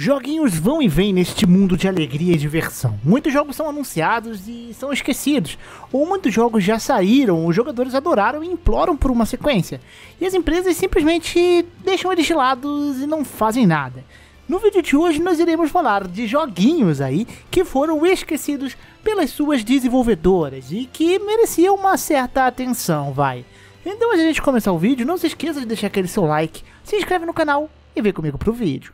Joguinhos vão e vêm neste mundo de alegria e diversão. Muitos jogos são anunciados e são esquecidos, ou muitos jogos já saíram, os jogadores adoraram e imploram por uma sequência, e as empresas simplesmente deixam eles de lado e não fazem nada. No vídeo de hoje nós iremos falar de joguinhos aí que foram esquecidos pelas suas desenvolvedoras e que mereciam uma certa atenção, vai. Então antes de a gente começar o vídeo, não se esqueça de deixar aquele seu like, se inscreve no canal e vem comigo pro vídeo.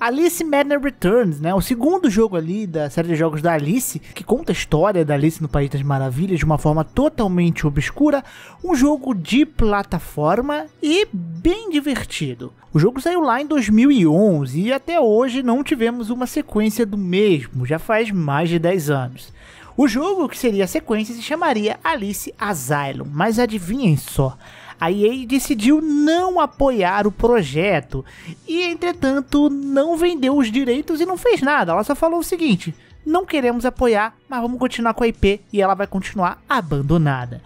Alice Madness Returns, né? O segundo jogo ali da série de jogos da Alice, que conta a história da Alice no País das Maravilhas de uma forma totalmente obscura. Um jogo de plataforma e bem divertido. O jogo saiu lá em 2011 e até hoje não tivemos uma sequência do mesmo, já faz mais de 10 anos. O jogo que seria a sequência se chamaria Alice Asylum, mas adivinhem só, a EA decidiu não apoiar o projeto e, entretanto, não vendeu os direitos e não fez nada. Ela só falou o seguinte: não queremos apoiar, mas vamos continuar com a IP e ela vai continuar abandonada.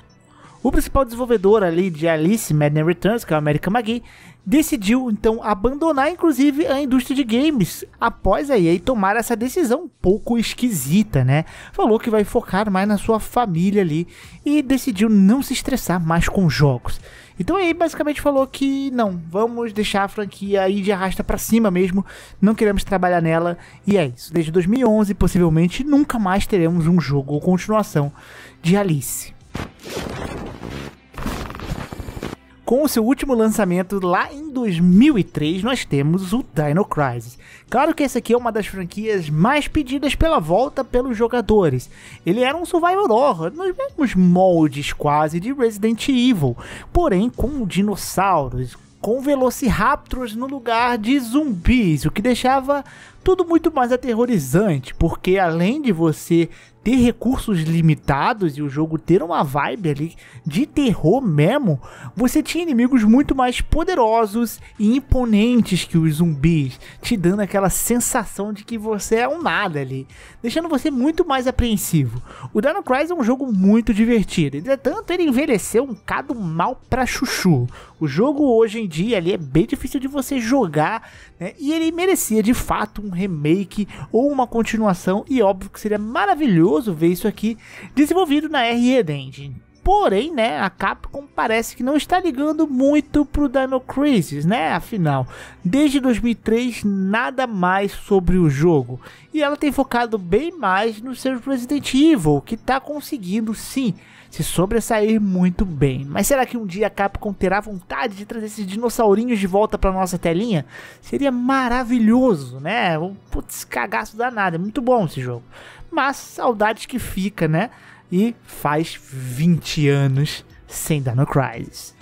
O principal desenvolvedor ali de Alice Madness Returns, que é o American McGee, decidiu então abandonar inclusive a indústria de games após a EA tomar essa decisão um pouco esquisita, né? Falou que vai focar mais na sua família ali e decidiu não se estressar mais com jogos. Então aí basicamente falou que não, vamos deixar a franquia aí de arrasta para cima mesmo, não queremos trabalhar nela e é isso. Desde 2011 possivelmente nunca mais teremos um jogo ou continuação de Alice com o seu último lançamento lá em 2003, nós temos o Dino Crisis. Claro que essa aqui é uma das franquias mais pedidas pela volta pelos jogadores. Ele era um survival horror, nos mesmos moldes quase de Resident Evil, porém com dinossauros, com velociraptors no lugar de zumbis, o que deixava tudo muito mais aterrorizante, porque além de você ter recursos limitados e o jogo ter uma vibe ali de terror mesmo, você tinha inimigos muito mais poderosos e imponentes que os zumbis, te dando aquela sensação de que você é um nada ali, deixando você muito mais apreensivo. O Dino Crisis é um jogo muito divertido, entretanto ele envelheceu um bocado mal pra chuchu. O jogo hoje em dia ali é bem difícil de você jogar, né? E ele merecia de fato um remake ou uma continuação e óbvio que seria maravilhoso ver isso aqui desenvolvido na RE Engine. Porém, né, a Capcom parece que não está ligando muito pro Dino Crisis, né? Afinal, desde 2003 nada mais sobre o jogo. E ela tem focado bem mais no seu Resident Evil, que está conseguindo sim se sobressair muito bem. Mas será que um dia a Capcom terá vontade de trazer esses dinossaurinhos de volta para nossa telinha? Seria maravilhoso, né? Um putz, cagaço danado, é muito bom esse jogo mas saudades que fica, né? E faz 20 anos sem Dino Crisis.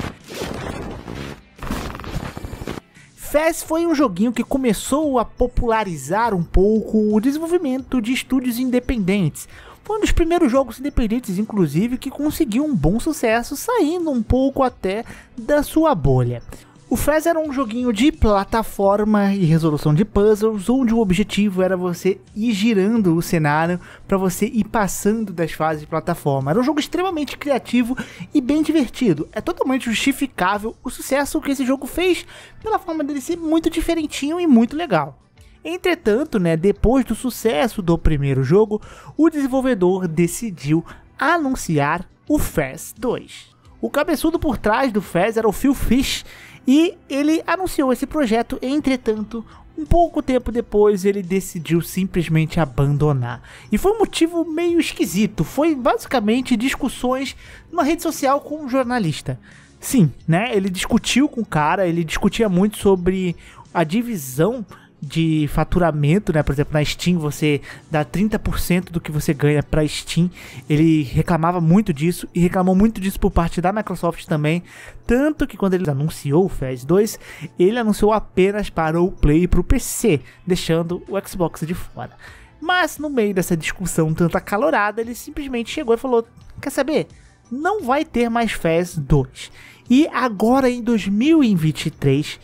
Fez foi um joguinho que começou a popularizar um pouco o desenvolvimento de estúdios independentes. Foi um dos primeiros jogos independentes, inclusive, que conseguiu um bom sucesso, saindo um pouco até da sua bolha. O Fez era um joguinho de plataforma e resolução de puzzles, onde o objetivo era você ir girando o cenário para você ir passando das fases de plataforma. Era um jogo extremamente criativo e bem divertido. É totalmente justificável o sucesso que esse jogo fez pela forma dele ser muito diferentinho e muito legal. Entretanto, né, depois do sucesso do primeiro jogo, o desenvolvedor decidiu anunciar o Fez 2. O cabeçudo por trás do Fez era o Phil Fish, e ele anunciou esse projeto, entretanto, um pouco tempo depois ele decidiu simplesmente abandonar. E foi um motivo meio esquisito. Foi basicamente discussões numa rede social com um jornalista. Sim, né? Ele discutiu com o cara, ele discutia muito sobre a divisão de faturamento, né? Por exemplo, na Steam você dá 30% do que você ganha para Steam. Ele reclamava muito disso e reclamou muito disso por parte da Microsoft também, tanto que quando ele anunciou o Phase 2, ele anunciou apenas para o Play e para o PC, deixando o Xbox de fora. Mas no meio dessa discussão tanto acalorada, ele simplesmente chegou e falou: "Quer saber? Não vai ter mais Phase 2". E agora em 2023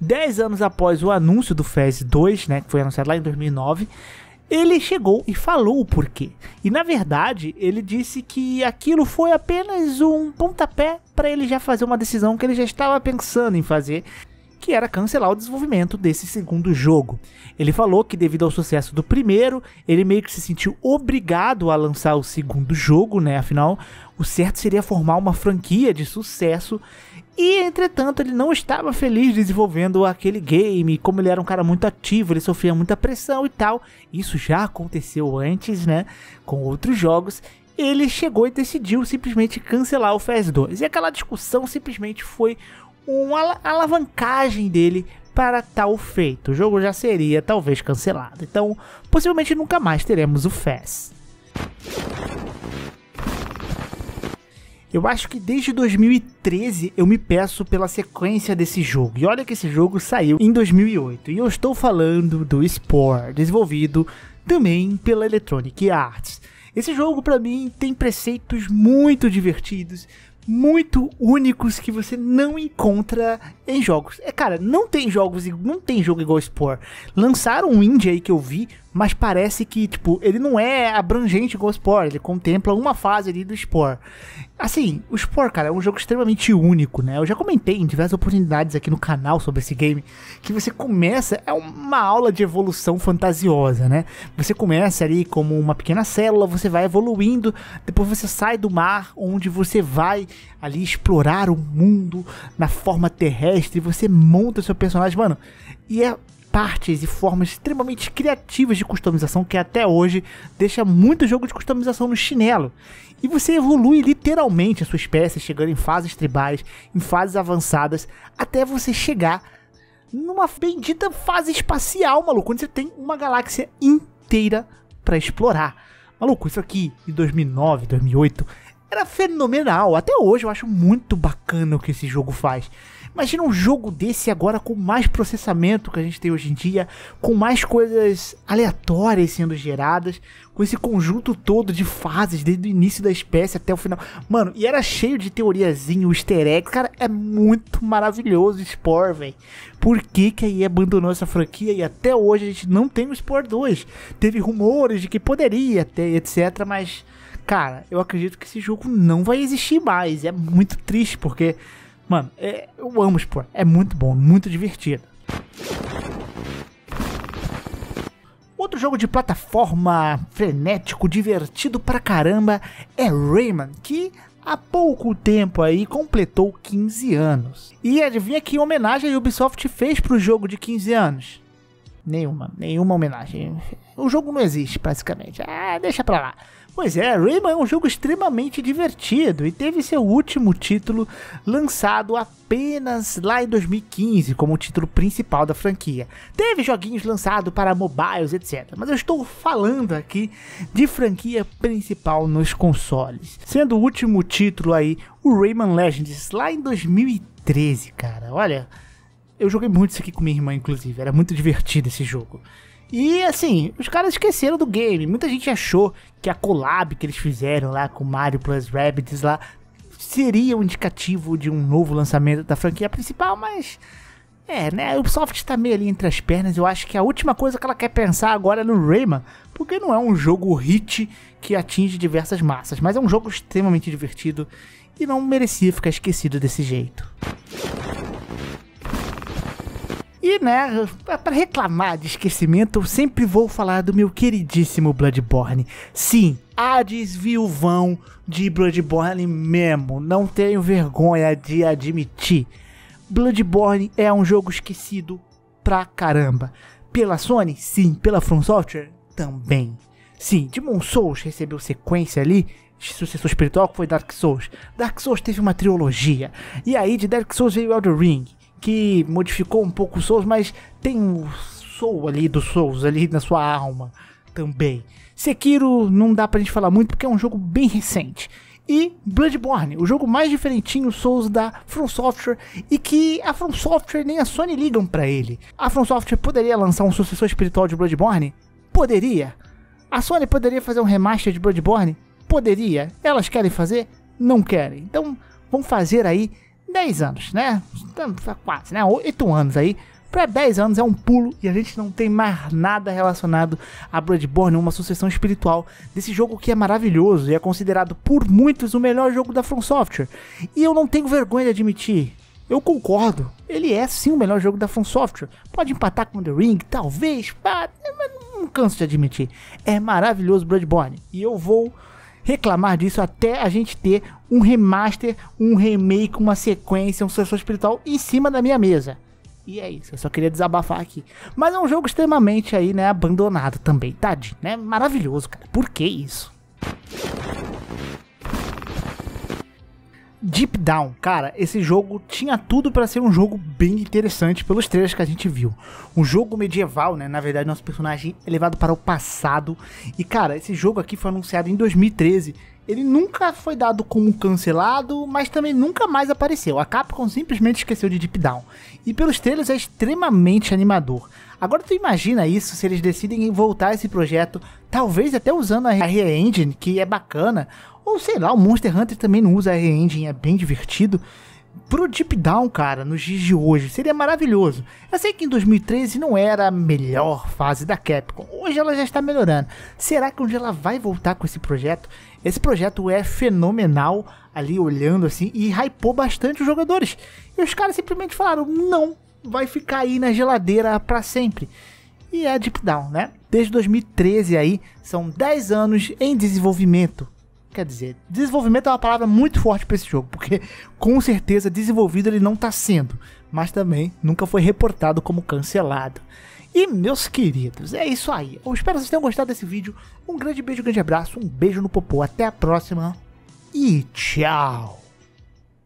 10 anos após o anúncio do Fez 2, né, que foi anunciado lá em 2009, ele chegou e falou o porquê. E na verdade, ele disse que aquilo foi apenas um pontapé para ele já fazer uma decisão que ele já estava pensando em fazer, que era cancelar o desenvolvimento desse segundo jogo. Ele falou que devido ao sucesso do primeiro, ele meio que se sentiu obrigado a lançar o segundo jogo, né? Afinal, o certo seria formar uma franquia de sucesso. E entretanto, ele não estava feliz desenvolvendo aquele game, como ele era um cara muito ativo, ele sofria muita pressão e tal. Isso já aconteceu antes, né, com outros jogos. Ele chegou e decidiu simplesmente cancelar o FES 2. E aquela discussão simplesmente foi uma alavancagem dele para tal feito. O jogo já seria talvez cancelado. Então, possivelmente nunca mais teremos o FES. Eu acho que desde 2013 eu me peço pela sequência desse jogo. E olha que esse jogo saiu em 2008. E eu estou falando do Spore, desenvolvido também pela Electronic Arts. Esse jogo para mim tem preceitos muito divertidos, muito únicos que você não encontra em jogos. É, cara, não tem jogos, não tem jogo igual Spore. Lançaram um indie aí que eu vi, mas parece que, tipo, ele não é abrangente igual Spore, ele contempla uma fase ali do Spore. Assim, o Spore, cara, é um jogo extremamente único, né? Eu já comentei em diversas oportunidades aqui no canal sobre esse game, que você começa, é uma aula de evolução fantasiosa, né? Você começa ali como uma pequena célula, você vai evoluindo, depois você sai do mar, onde você vai ali explorar o mundo na forma terrestre, você monta seu personagem, mano. E é partes e formas extremamente criativas de customização que até hoje deixa muito jogo de customização no chinelo. E você evolui literalmente a sua espécie, chegando em fases tribais, em fases avançadas, até você chegar numa bendita fase espacial, maluco, onde você tem uma galáxia inteira para explorar. Maluco, isso aqui em 2009, 2008 era fenomenal. Até hoje eu acho muito bacana o que esse jogo faz. Imagina um jogo desse agora com mais processamento que a gente tem hoje em dia, com mais coisas aleatórias sendo geradas, com esse conjunto todo de fases, desde o início da espécie até o final. Mano, e era cheio de teoriazinho, easter eggs. Cara, é muito maravilhoso o Spore, velho. Por que que aí abandonou essa franquia e até hoje a gente não tem o Spore 2? Teve rumores de que poderia ter, etc, mas... Cara, eu acredito que esse jogo não vai existir mais. É muito triste, porque Mano, é, eu amo Spore. É muito bom, muito divertido. Outro jogo de plataforma frenético, divertido pra caramba é Rayman, que há pouco tempo aí completou 15 anos. E adivinha que homenagem a Ubisoft fez pro jogo de 15 anos? Nenhuma, nenhuma homenagem. O jogo não existe, praticamente. Ah, deixa pra lá. Pois é, Rayman é um jogo extremamente divertido e teve seu último título lançado apenas lá em 2015 como título principal da franquia. Teve joguinhos lançados para mobiles, etc. Mas eu estou falando aqui de franquia principal nos consoles. Sendo o último título aí o Rayman Legends lá em 2013, cara. Olha, eu joguei muito isso aqui com minha irmã, inclusive. Era muito divertido esse jogo. E assim, os caras esqueceram do game. Muita gente achou que a collab que eles fizeram lá com Mario Plus Rabbids lá seria um indicativo de um novo lançamento da franquia principal, mas é, né? A Ubisoft está meio ali entre as pernas. Eu acho que a última coisa que ela quer pensar agora é no Rayman, porque não é um jogo hit que atinge diversas massas, mas é um jogo extremamente divertido e não merecia ficar esquecido desse jeito. E, né, para reclamar de esquecimento, eu sempre vou falar do meu queridíssimo Bloodborne. Sim, Hades viuvão de Bloodborne mesmo. Não tenho vergonha de admitir. Bloodborne é um jogo esquecido pra caramba. Pela Sony? Sim. Pela From Software? Também. Sim, Demon Souls recebeu sequência ali, sucessor espiritual que foi Dark Souls. Dark Souls teve uma trilogia. E aí de Dark Souls veio Elden Ring que modificou um pouco o Souls, mas tem o Soul ali do Souls ali na sua alma também. Sekiro não dá pra gente falar muito porque é um jogo bem recente. E Bloodborne, o jogo mais diferentinho Souls da From Software e que a From Software nem a Sony ligam para ele. A From Software poderia lançar um sucessor espiritual de Bloodborne? Poderia. A Sony poderia fazer um remaster de Bloodborne? Poderia. Elas querem fazer? Não querem. Então, vamos fazer aí 10 anos, né? Quase, né? 8 anos aí. Para 10 anos é um pulo e a gente não tem mais nada relacionado a Bloodborne, uma sucessão espiritual desse jogo que é maravilhoso e é considerado por muitos o melhor jogo da From Software. E eu não tenho vergonha de admitir, eu concordo. Ele é sim o melhor jogo da From Software. Pode empatar com The Ring, talvez, mas não canso de admitir. É maravilhoso Bloodborne. E eu vou reclamar disso até a gente ter um remaster, um remake, uma sequência, um sucessor espiritual em cima da minha mesa. E é isso, eu só queria desabafar aqui. Mas é um jogo extremamente aí, né, abandonado também, tadinho, né? Maravilhoso, cara. Por que isso? Deep Down, cara, esse jogo tinha tudo para ser um jogo bem interessante pelos trailers que a gente viu. Um jogo medieval, né? Na verdade, nosso personagem é levado para o passado. E cara, esse jogo aqui foi anunciado em 2013. Ele nunca foi dado como cancelado, mas também nunca mais apareceu. A Capcom simplesmente esqueceu de Deep Down. E pelos trailers é extremamente animador. Agora tu imagina isso se eles decidem voltar esse projeto, talvez até usando a Re-Engine, que é bacana, ou sei lá, o Monster Hunter também não usa a Re-Engine, é bem divertido. Pro Deep Down, cara, nos dias de hoje, seria maravilhoso. Eu sei que em 2013 não era a melhor fase da Capcom, hoje ela já está melhorando. Será que um dia ela vai voltar com esse projeto? Esse projeto é fenomenal, ali olhando assim, e hypou bastante os jogadores. E os caras simplesmente falaram: não, vai ficar aí na geladeira para sempre. E é Deep Down, né? Desde 2013 aí, são 10 anos em desenvolvimento Quer dizer, desenvolvimento é uma palavra muito forte para esse jogo, porque com certeza desenvolvido ele não está sendo, mas também nunca foi reportado como cancelado. E meus queridos, é isso aí. Eu espero que vocês tenham gostado desse vídeo. Um grande beijo, um grande abraço, um beijo no popô. Até a próxima e tchau.